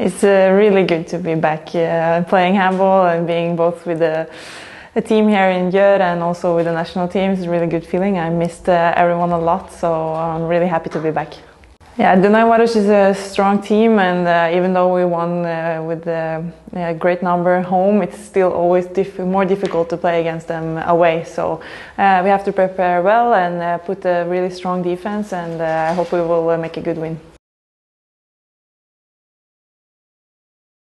It's uh, really good to be back uh, playing handball and being both with the, the team here in Győr and also with the national team. It's a really good feeling. I missed uh, everyone a lot, so I'm really happy to be back. Yeah, Dunaújváros is a strong team, and uh, even though we won uh, with a, a, great number home, it's still always diff more difficult to play against them away. So uh, we have to prepare well and uh, put a really strong defense, and uh, I hope we will make a good win.